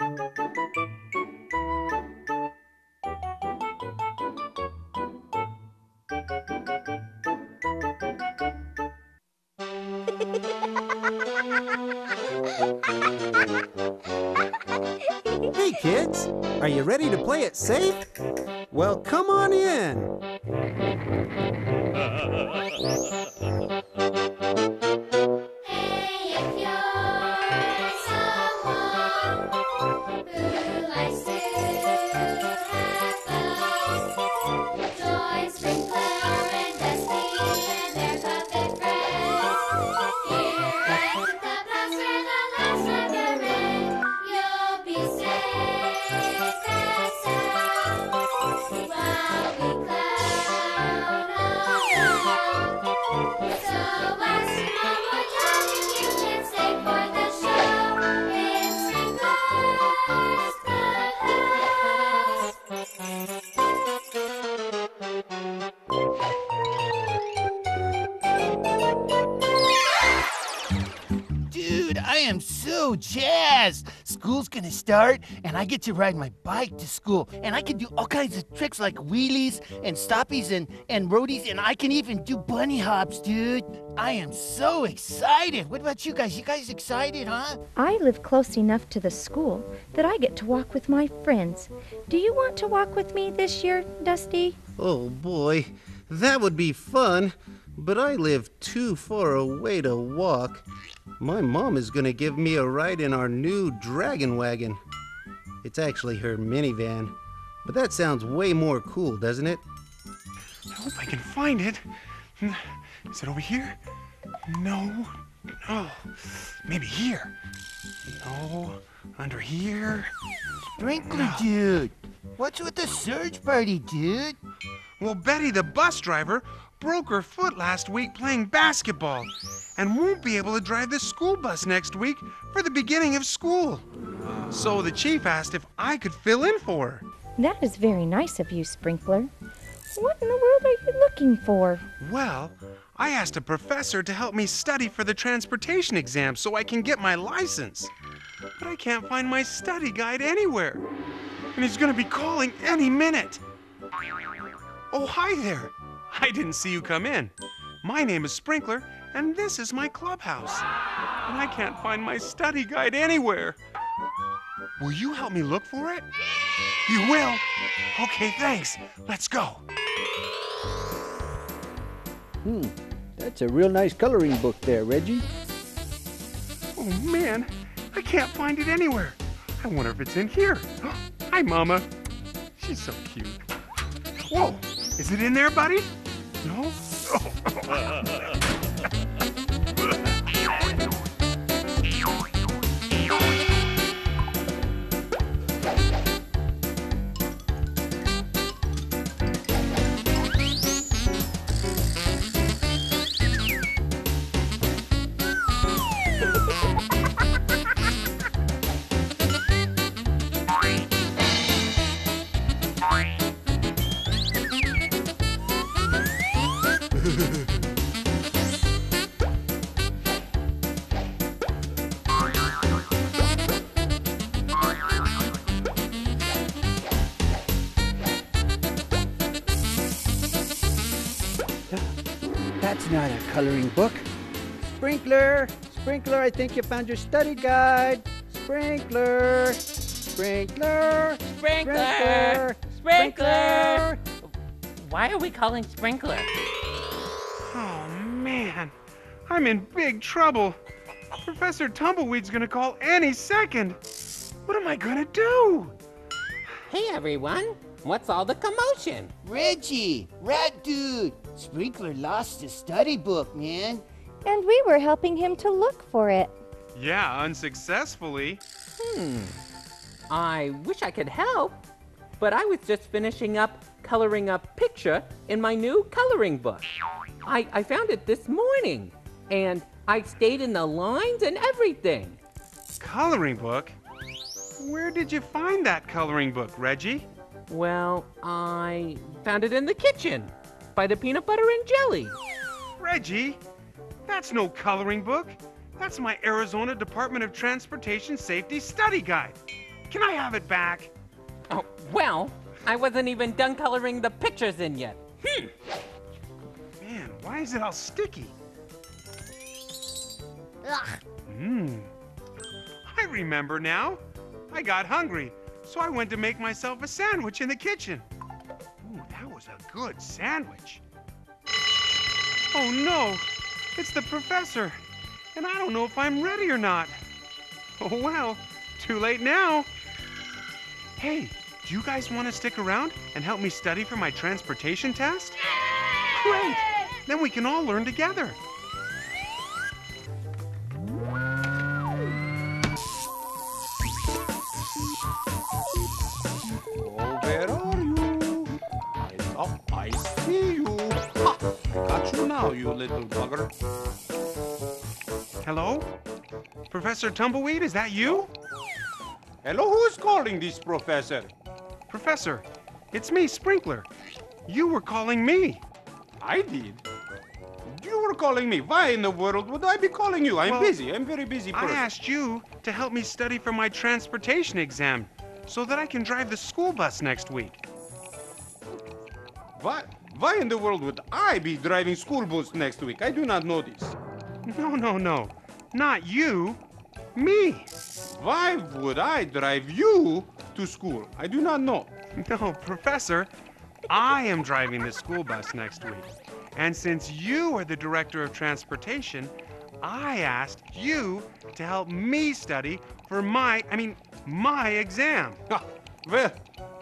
Hey, kids, are you ready to play it safe? Well, come on in. Jazzed. School's gonna start, and I get to ride my bike to school, and I can do all kinds of tricks like wheelies and stoppies and, and roadies, and I can even do bunny hops, dude. I am so excited. What about you guys? You guys excited, huh? I live close enough to the school that I get to walk with my friends. Do you want to walk with me this year, Dusty? Oh boy, that would be fun, but I live too far away to walk. My mom is gonna give me a ride in our new dragon wagon. It's actually her minivan, but that sounds way more cool, doesn't it? I hope I can find it. Hmm, it over here? No. No. Maybe here. No. Under here. Sprinkler, dude. What's with the surge party, dude? Well, Betty, the bus driver, broke her foot last week playing basketball and won't be able to drive the school bus next week for the beginning of school. So the chief asked if I could fill in for her. That is very nice of you, Sprinkler. What in the world are you looking for? Well, I asked a professor to help me study for the transportation exam so I can get my license. But I can't find my study guide anywhere. And he's going to be calling any minute. Oh, hi there. I didn't see you come in. My name is Sprinkler, and this is my clubhouse. And I can't find my study guide anywhere. Will you help me look for it? You will? Okay, thanks. Let's go. Hmm, that's a real nice coloring book there, Reggie. Oh man, I can't find it anywhere. I wonder if it's in here. Hi, Mama. She's so cute. Whoa, is it in there, buddy? No? That's not a coloring book. Sprinkler! Sprinkler, I think you found your study guide. Sprinkler! Sprinkler! Sprinkler! Sprinkler! Why are we calling Sprinkler? oh man, I'm in big trouble. Professor Tumbleweed's gonna call any second. What am I gonna do? Hey everyone, what's all the commotion? Reggie, rat dude. Sprinkler lost his study book, man. And we were helping him to look for it. Yeah, unsuccessfully. Hmm. I wish I could help, but I was just finishing up coloring a picture in my new coloring book. I, I found it this morning, and I stayed in the lines and everything. Coloring book? Where did you find that coloring book, Reggie? Well, I found it in the kitchen by the peanut butter and jelly. Reggie, that's no coloring book. That's my Arizona Department of Transportation Safety Study Guide. Can I have it back? Oh, well, I wasn't even done coloring the pictures in yet. Hmm. Man, why is it all sticky? Ugh. Mmm. I remember now. I got hungry, so I went to make myself a sandwich in the kitchen. Was a good sandwich. Oh no, it's the professor, and I don't know if I'm ready or not. Oh well, too late now. Hey, do you guys want to stick around and help me study for my transportation test? Great! Then we can all learn together. Now, you little bugger. Hello? Professor Tumbleweed, is that you? Hello, who's calling this professor? Professor, it's me, Sprinkler. You were calling me. I did. You were calling me. Why in the world would I be calling you? I'm Well, busy. I'm very busy I asked you to help me study for my transportation exam so that I can drive the school bus next week. Why? Why in the world would I be driving school bus next week? I do not know this. No, no, no. Not you. Me. Why would I drive you to school? I do not know. No, Professor. I am driving the school bus next week. And since you are the director of transportation, I asked you to help me study for my, I mean, my exam. Well,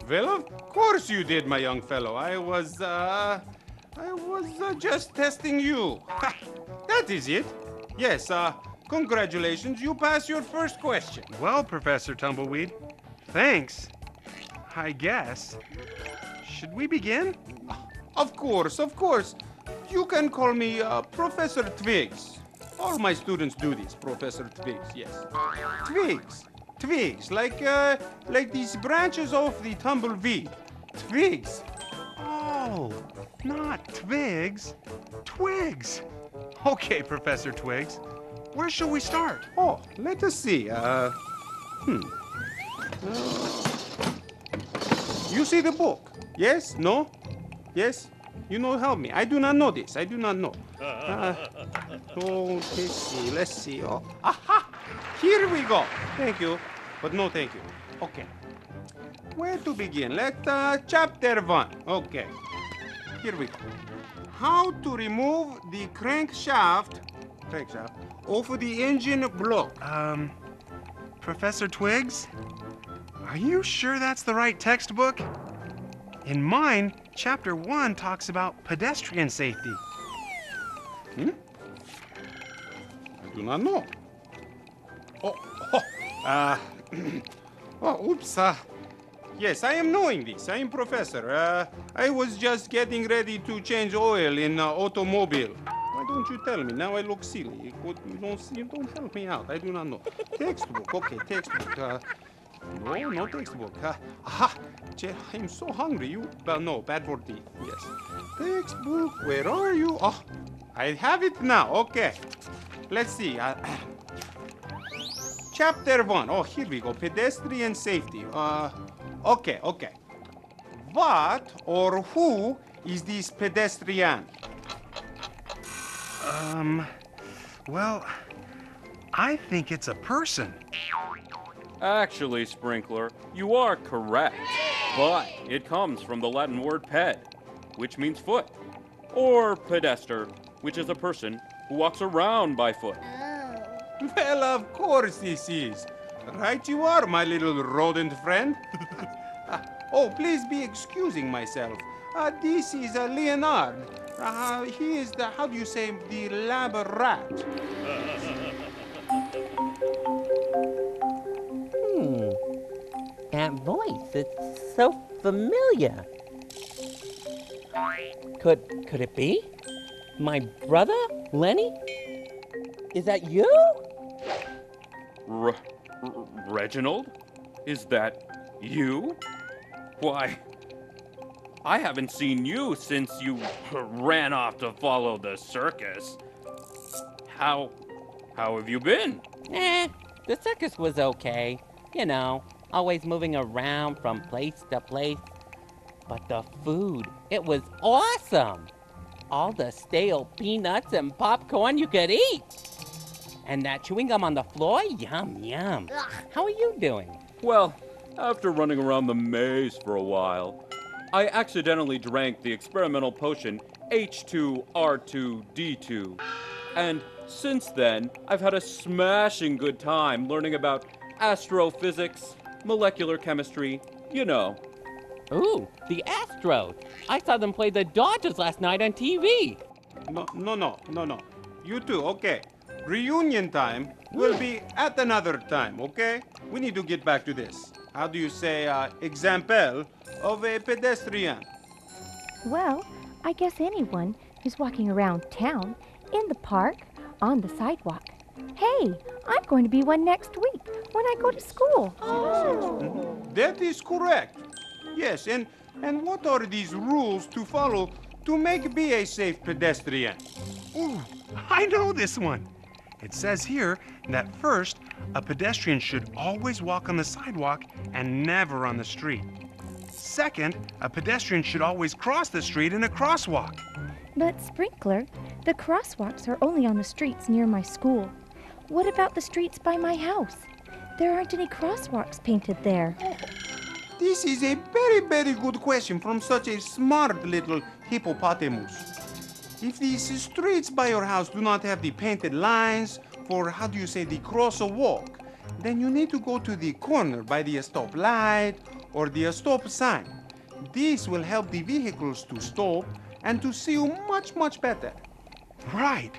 well, of course you did, my young fellow. I was, uh, I was uh, just testing you. Ha, that is it. Yes, uh, congratulations. You passed your first question. Well, Professor Tumbleweed, thanks. I guess. Should we begin? Of course, of course. You can call me uh, Professor Twigs. All my students do this, Professor Twigs. Yes, Twigs, twigs, like uh, like these branches of the tumbleweed. Twigs. Oh, not twigs, twigs. Okay, Professor Twigs. Where shall we start? Oh, let us see. Uh, hmm. You see the book? Yes? No? Yes? You know, help me. I do not know this. I do not know. Uh, oh, let's see. Let's see. Oh, aha! Here we go. Thank you, but no, thank you. Okay. Where to begin? Let uh, chapter one. Okay. Here we go. How to remove the crankshaft, crankshaft, off the engine block. Um, Professor Twigs? Are you sure that's the right textbook? In mine, chapter one talks about pedestrian safety. Hmm? I do not know. Uh, oh, oops. Uh, yes, I am knowing this. I am professor. Uh, I was just getting ready to change oil in uh, automobile. Why don't you tell me? Now I look silly. You, don't, you don't help me out. I do not know. textbook. Okay, textbook. Uh, no, no textbook. Uh, aha! I'm so hungry. You, uh, no, bad for teeth. Yes. Textbook. Where are you? Oh, I have it now. Okay. Let's see. Uh, chapter one. Oh, here we go. Pedestrian safety. Uh, okay, okay. What or who is this pedestrian? Um, well, I think it's a person. Actually, Sprinkler, you are correct. But it comes from the Latin word ped, which means foot, or pedester, which is a person who walks around by foot. Well, of course this is. Right you are, my little rodent friend. Ah, oh, please be excusing myself. Uh, this is uh, Leonard. Uh, he is the, how do you say, the lab rat. Hmm. That voice, it's so familiar. Could could it be? My brother, Lenny? Is that you? R- Reginald? Is that you? Why, I haven't seen you since you ran off to follow the circus. How, how have you been? Eh, the circus was okay. You know, always moving around from place to place. But the food, it was awesome. All the stale peanuts and popcorn you could eat. And that chewing gum on the floor, yum, yum. How are you doing? Well, after running around the maze for a while, I accidentally drank the experimental potion H2R2D2. And since then, I've had a smashing good time learning about astrophysics, molecular chemistry, you know. Ooh, the Astros. I saw them play the Dodgers last night on TV. No, no, no, no, no. You two, okay. Reunion time will be at another time, okay? We need to get back to this. How do you say, uh, example of a pedestrian? Well, I guess anyone who's walking around town, in the park, on the sidewalk. Hey, I'm going to be one next week when I go to school. Oh. That is correct. Yes, and and what are these rules to follow to make be a safe pedestrian? Ooh, I know this one. It says here that first, a pedestrian should always walk on the sidewalk and never on the street. Second, a pedestrian should always cross the street in a crosswalk. But, Sprinkler, the crosswalks are only on the streets near my school. What about the streets by my house? There aren't any crosswalks painted there. This is a very, very good question from such a smart little hippopotamus. If these streets by your house do not have the painted lines for, how do you say, the crosswalk, then you need to go to the corner by the stop light or the stop sign. This will help the vehicles to stop and to see you much, much better. Right.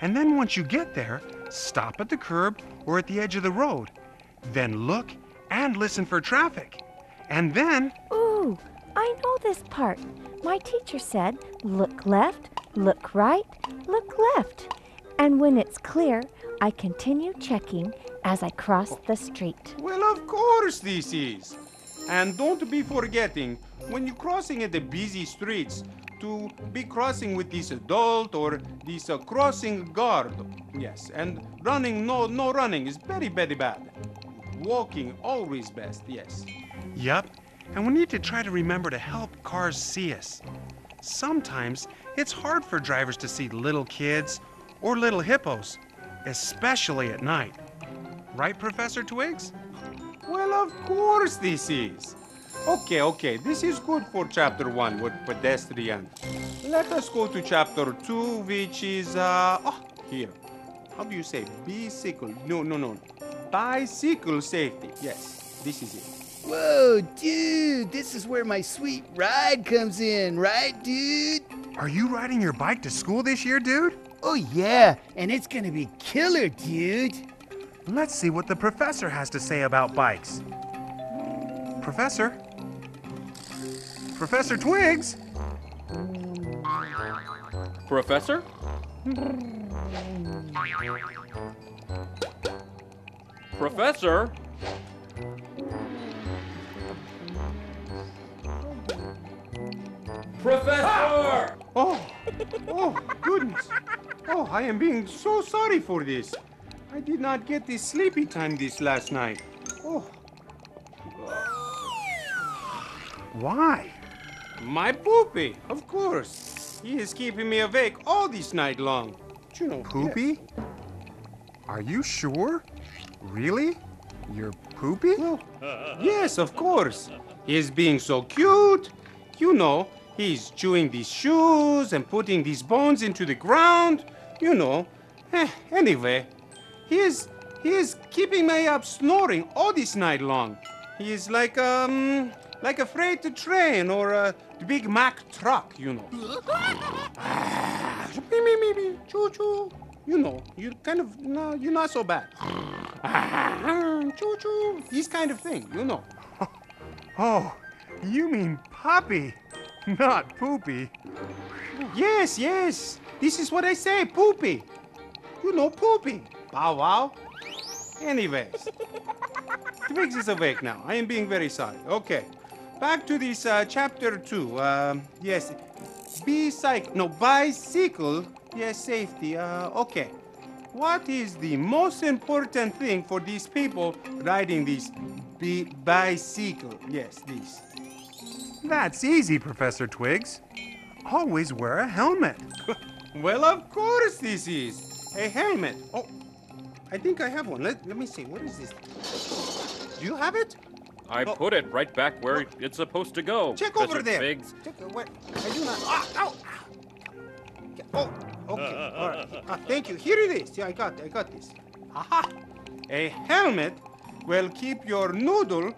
And then once you get there, stop at the curb or at the edge of the road. Then look and listen for traffic. And then, Ooh, I know this part. My teacher said, look left, look right, look left. And when it's clear, I continue checking as I cross the street. Well, of course this is. And don't be forgetting, when you're crossing at the busy streets, to be crossing with this adult or this uh, crossing guard. Yes, and running, no, no running is very, very bad. Walking always best, yes. Yup, and we need to try to remember to help cars see us. Sometimes it's hard for drivers to see little kids or little hippos, especially at night. Right, Professor Twigs? Well, of course this is. Okay, okay, this is good for chapter one with pedestrian. Let us go to chapter two, which is, uh, oh, here. How do you say bicycle? No, no, no. Bicycle safety. Yes, this is it. Whoa, dude, this is where my sweet ride comes in, right, dude? Are you riding your bike to school this year, dude? Oh, yeah, and it's gonna be killer, dude. Let's see what the professor has to say about bikes. Professor? Professor Twigs? Professor? Professor? Professor! Oh, oh, goodness. Oh, I am being so sorry for this. I did not get the sleepy time this last night. Oh, Why? my poopy, of course. He is keeping me awake all this night long. You know, Poopy? Are you sure? Really? You're poopy? Well, yes, of course. He is being so cute. You know, he's chewing these shoes and putting these bones into the ground. You know. Eh, anyway, he is he is keeping me up snoring all this night long. He is like um like a freight train or a big Mac truck, you know. Ah, me me me me choo choo. You know, you kind of no, you're not so bad. Ah, choo choo. This kind of thing, you know. Oh, you mean puppy, not poopy. Yes, yes. This is what I say, poopy. You know, poopy. Bow wow. Anyways, Twigs is awake now. I am being very sorry. Okay, back to this uh, chapter two. Um, yes, bicycle. No, bicycle. Yes, safety. Uh, okay. What is the most important thing for these people riding this bicycle. Yes, this. That's easy, Professor Twigs. Always wear a helmet. Well, of course this is a helmet. Oh, I think I have one. Let, let me see. What is this? Do you have it? I Oh. put it right back where it's supposed to go. Check Professor over there. Twigs. Check, uh, what? I do not. Ah, ow, ow. Oh, okay. All right. Ah, thank you. Here it is. Yeah, I got. I got this. Aha! A helmet will keep your noodle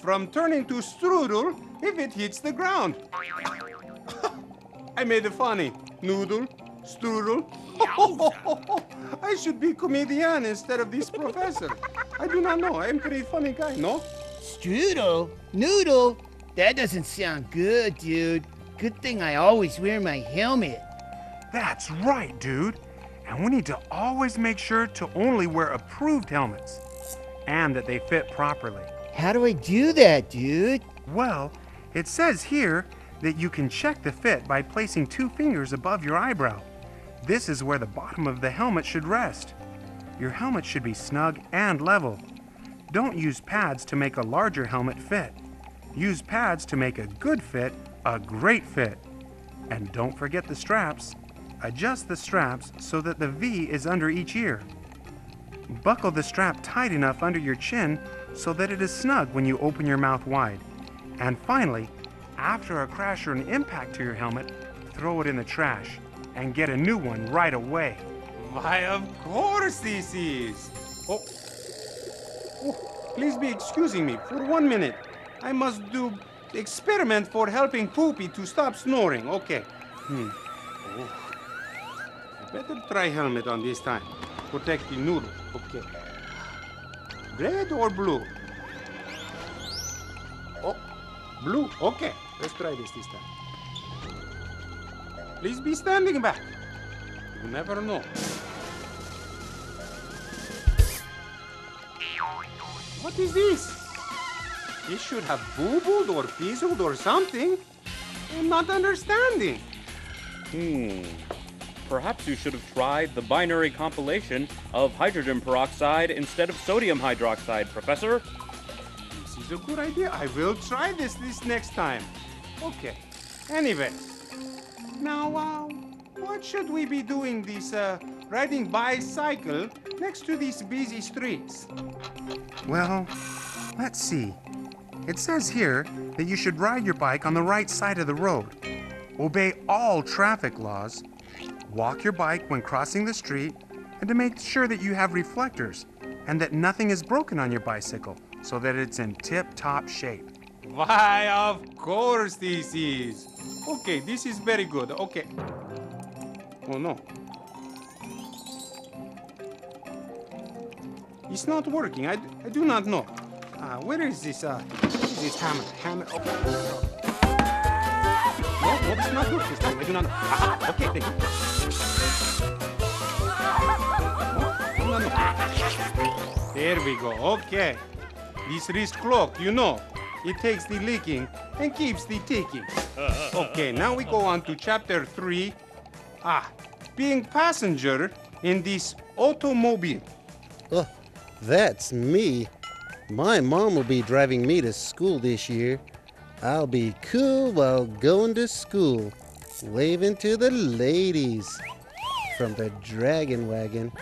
from turning to strudel if it hits the ground. I made a funny. Noodle, strudel. I should be comedian instead of this professor. I do not know. I'm pretty funny guy, no? Strudel? Noodle? That doesn't sound good, dude. Good thing I always wear my helmet. That's right, dude. And we need to always make sure to only wear approved helmets and that they fit properly. How do I do that, dude? Well, it says here that you can check the fit by placing two fingers above your eyebrow. This is where the bottom of the helmet should rest. Your helmet should be snug and level. Don't use pads to make a larger helmet fit. Use pads to make a good fit a great fit. And don't forget the straps. Adjust the straps so that the V is under each ear. Buckle the strap tight enough under your chin so that it is snug when you open your mouth wide. And finally, after a crash or an impact to your helmet, throw it in the trash and get a new one right away. Why, of course this is. Oh. oh, please be excusing me for one minute. I must do experiment for helping Poopy to stop snoring. Okay. Hmm. Oh. Better try helmet on this time. Protect the noodle. Okay. Red or blue? Blue. Okay. Let's try this this time. Please be standing back. You never know. What is this? This should have boobled or fizzled or something. I'm not understanding. Hmm. Perhaps you should have tried the binary compilation of hydrogen peroxide instead of sodium hydroxide, Professor. This is a good idea. I will try this this next time. Okay. Anyway, now, uh, what should we be doing this uh, riding bicycle next to these busy streets? Well, let's see. It says here that you should ride your bike on the right side of the road. Obey all traffic laws. Walk your bike when crossing the street, and to make sure that you have reflectors and that nothing is broken on your bicycle so that it's in tip top shape. Why, of course this is. Okay, this is very good. Okay. Oh no. It's not working. I, I do not know. Uh, where is this? Uh, is this hammer? Hammer. Okay. No, no, it's not time. I do not know. Okay, thank you. No. There we go. Okay. This wrist clock, you know, it takes the licking and keeps the ticking. Okay, now we go on to chapter three. Ah, being passenger in this automobile. Oh, that's me. My mom will be driving me to school this year. I'll be cool while going to school, waving to the ladies from the Dragon Wagon.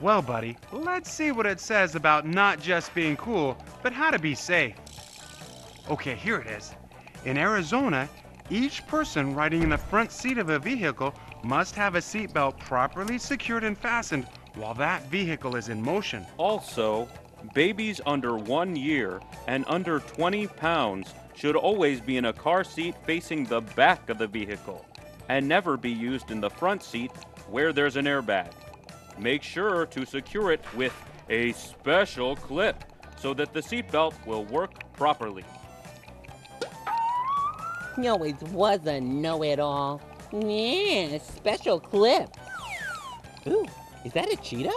Well, buddy, let's see what it says about not just being cool, but how to be safe. Okay, here it is. In Arizona, each person riding in the front seat of a vehicle must have a seatbelt properly secured and fastened while that vehicle is in motion. Also, babies under one year and under 20 pounds should always be in a car seat facing the back of the vehicle and never be used in the front seat where there's an airbag. Make sure to secure it with a special clip so that the seatbelt will work properly. You always was a know-it-all. Yeah, special clip. Ooh, is that a Cheeto?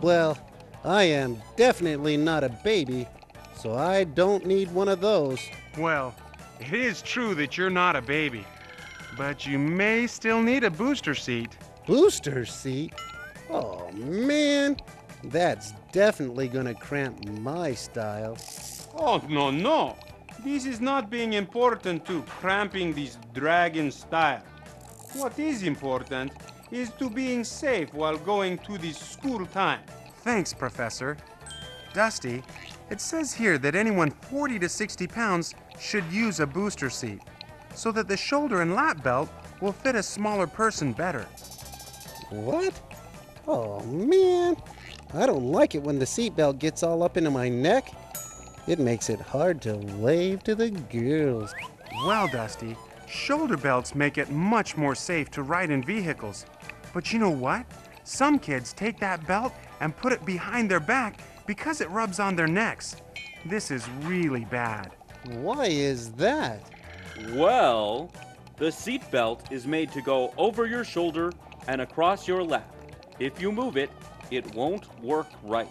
Well, I am definitely not a baby, so I don't need one of those. Well, it is true that you're not a baby, but you may still need a booster seat. Booster seat? Oh man, That's definitely gonna cramp my style. Oh, no, no. This is not being important to cramping this dragon style. What is important is to being safe while going to this school time. Thanks, Professor. Dusty, it says here that anyone 40 to 60 pounds should use a booster seat so that the shoulder and lap belt will fit a smaller person better. What? Oh man, I don't like it when the seatbelt gets all up into my neck. It makes it hard to wave to the girls. Well, Dusty, shoulder belts make it much more safe to ride in vehicles. But you know what? Some kids take that belt and put it behind their back because it rubs on their necks. This is really bad. Why is that? Well, the seatbelt is made to go over your shoulder and across your lap. If you move it, it won't work right.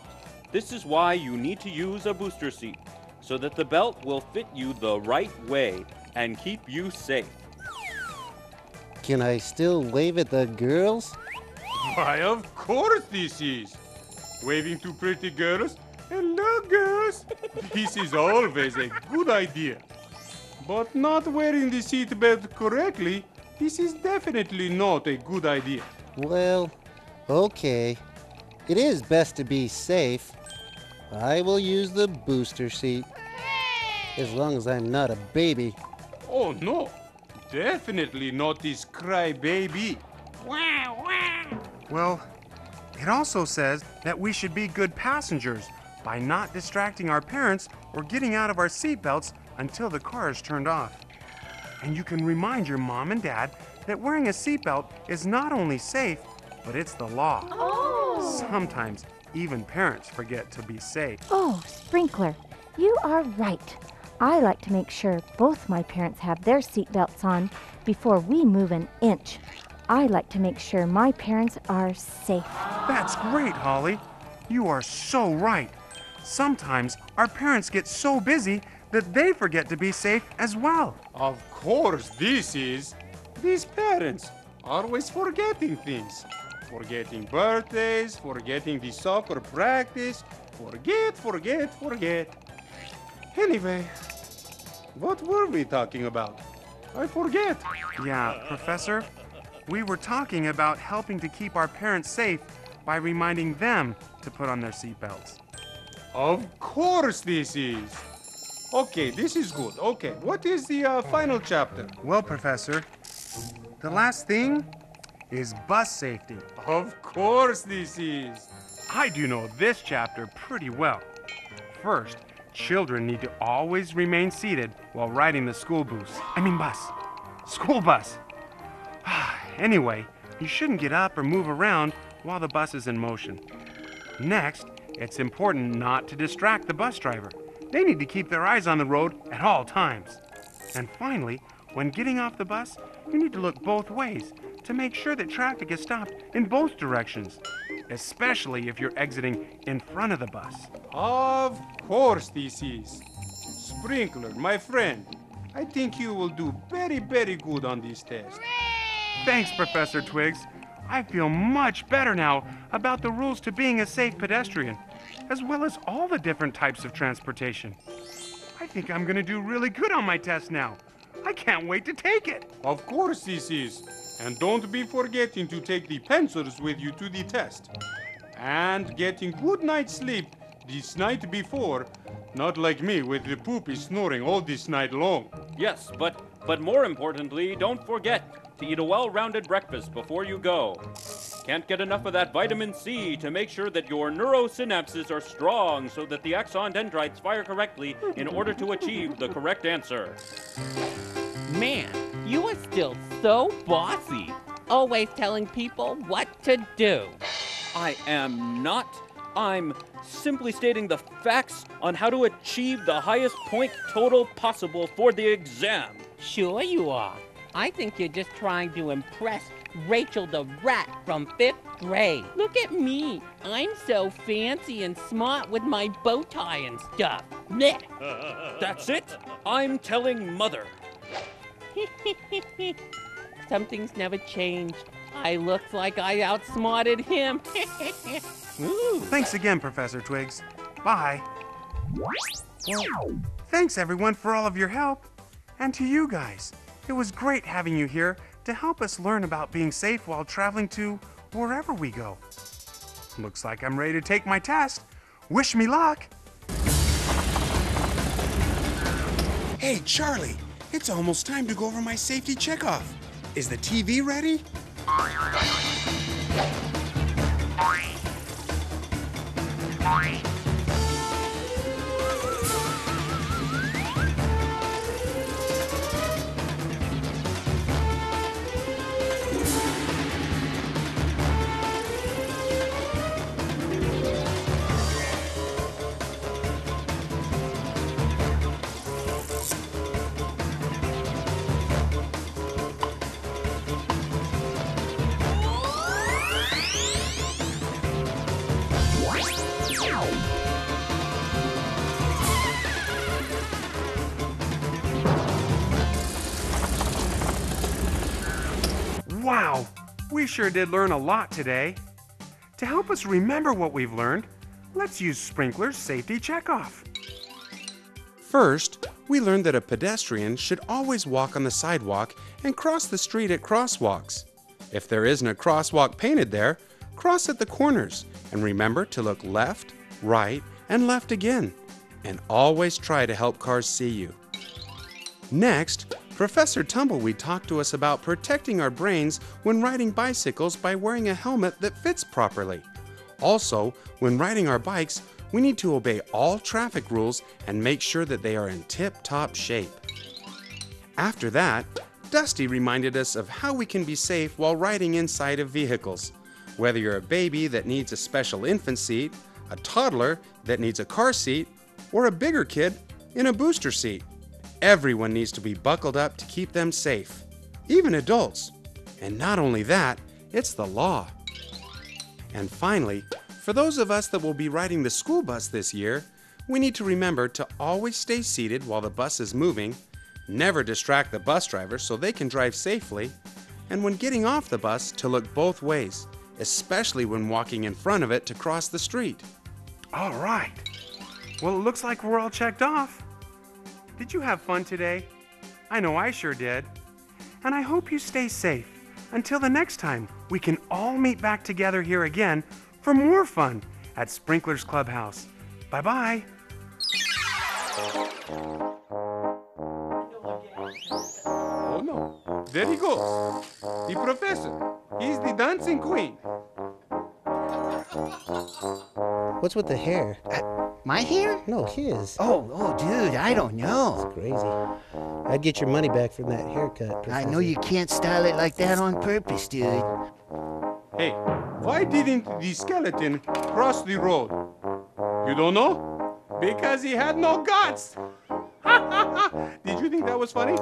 This is why you need to use a booster seat, so that the belt will fit you the right way and keep you safe. Can I still wave at the girls? Why, of course this is. Waving to pretty girls. Hello, girls. this is always a good idea. But not wearing the seatbelt correctly, this is definitely not a good idea. Well, okay. It is best to be safe. I will use the booster seat. As long as I'm not a baby. Oh no, definitely not this crybaby. Well, it also says that we should be good passengers by not distracting our parents or getting out of our seatbelts until the car is turned off. And you can remind your mom and dad that wearing a seatbelt is not only safe, but it's the law. Oh. Sometimes even parents forget to be safe. Oh, Sprinkler, you are right. I like to make sure both my parents have their seatbelts on before we move an inch. I like to make sure my parents are safe. That's great, Holly. You are so right. Sometimes our parents get so busy that they forget to be safe as well. Of course, this is. These parents always forgetting things. Forgetting birthdays, forgetting the soccer practice. Forget, forget, forget. Anyway, what were we talking about? I forget. Yeah, Professor, we were talking about helping to keep our parents safe by reminding them to put on their seatbelts. Of course, this is. Okay, this is good. Okay, what is the uh, final chapter? Well, Professor, the last thing is bus safety. Of course, this is. I do know this chapter pretty well. First, children need to always remain seated while riding the school bus. I mean, bus. School bus. anyway, you shouldn't get up or move around while the bus is in motion. Next, it's important not to distract the bus driver. They need to keep their eyes on the road at all times. And finally, when getting off the bus, you need to look both ways to make sure that traffic is stopped in both directions, especially if you're exiting in front of the bus. Of course, this is. Sprinkler, my friend, I think you will do very, very good on this test. Thanks, Professor Twigs. I feel much better now about the rules to being a safe pedestrian, as well as all the different types of transportation. I think I'm going to do really good on my test now. I can't wait to take it. Of course, this is. And don't be forgetting to take the pencils with you to the test. And getting good night's sleep this night before, not like me with the poopy snoring all this night long. Yes, but but more importantly, don't forget to eat a well-rounded breakfast before you go. Can't get enough of that vitamin C to make sure that your neurosynapses are strong so that the axon dendrites fire correctly in order to achieve the correct answer. Man, you are still so bossy. Always telling people what to do. I am not. I'm simply stating the facts on how to achieve the highest point total possible for the exam. Sure you are. I think you're just trying to impress Rachel the rat from fifth grade. Look at me. I'm so fancy and smart with my bow tie and stuff. That's it. I'm telling Mother. Some things never changed. I looked like I outsmarted him. Thanks again, Professor Twigs. Bye. Thanks, everyone, for all of your help. And to you guys. It was great having you here to help us learn about being safe while traveling to wherever we go. Looks like I'm ready to take my test. Wish me luck. Hey, Charlie, it's almost time to go over my safety checkoff. Is the TV ready? Wow, we sure did learn a lot today. To help us remember what we've learned, let's use Sprinkler's safety checkoff. First, we learned that a pedestrian should always walk on the sidewalk and cross the street at crosswalks. If there isn't a crosswalk painted there, cross at the corners and remember to look left, right, and left again. And always try to help cars see you. Next, Professor Tumbleweed talked to us about protecting our brains when riding bicycles by wearing a helmet that fits properly. Also, when riding our bikes, we need to obey all traffic rules and make sure that they are in tip top shape. After that, Dusty reminded us of how we can be safe while riding inside of vehicles. Whether you're a baby that needs a special infant seat, a toddler that needs a car seat, or a bigger kid in a booster seat. Everyone needs to be buckled up to keep them safe, even adults. And not only that, it's the law. And finally, for those of us that will be riding the school bus this year, we need to remember to always stay seated while the bus is moving, never distract the bus driver so they can drive safely, and when getting off the bus, to look both ways, especially when walking in front of it to cross the street. All right. Well, it looks like we're all checked off. Did you have fun today? I know I sure did. And I hope you stay safe until the next time we can all meet back together here again for more fun at Sprinkler's Clubhouse. Bye bye. Oh no, there he goes. The professor. He's the dancing queen. What's with the hair? My hair? No, his. Oh, oh, dude, I don't know. Crazy. I'd get your money back from that haircut. I know you can't style it like that on purpose, dude. Hey, why didn't the skeleton cross the road? You don't know? Because he had no guts. Did you think that was funny?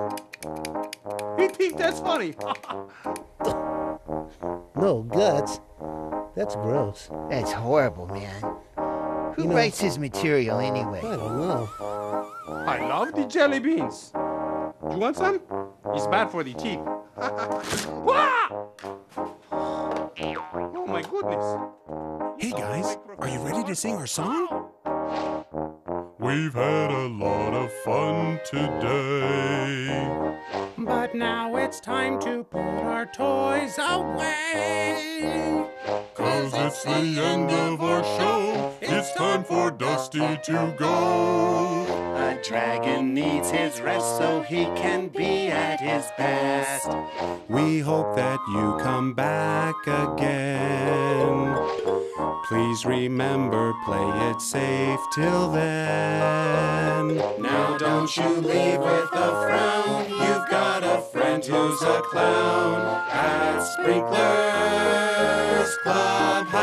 You think that's funny? No guts. That's gross. That's horrible, man. Who You know- writes his uh, material anyway? I don't know. I love the jelly beans. Do you want some? It's bad for the teeth. Oh my goodness. Hey guys, are you ready to sing our song? We've had a lot of fun today. But now it's time to put our toys away. Cause it's the end of our show. It's time for Dusty to go. A dragon needs his rest so he can be at his best. We hope that you come back again. Please remember, play it safe till then. Now don't you leave with a frown. You've got a friend who's a clown at Sprinkler's Clubhouse.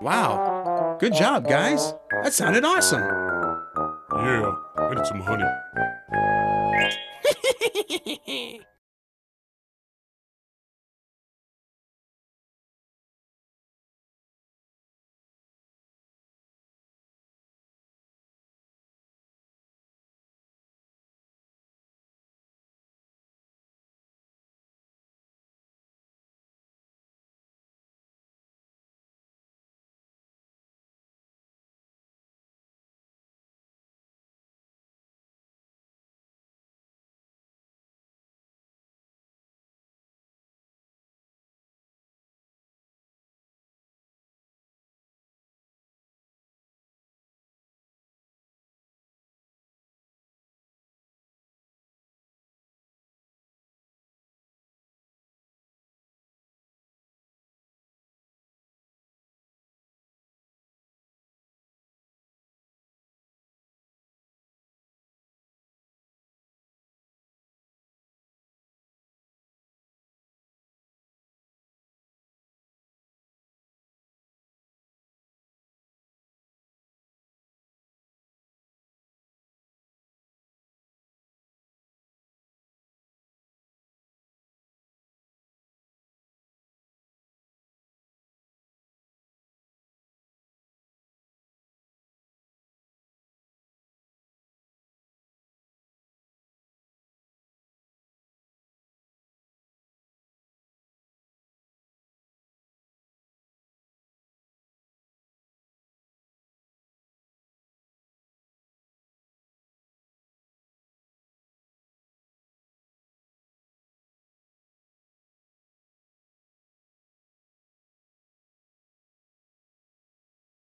Wow, good job, guys. That sounded awesome. Yeah, I need some honey.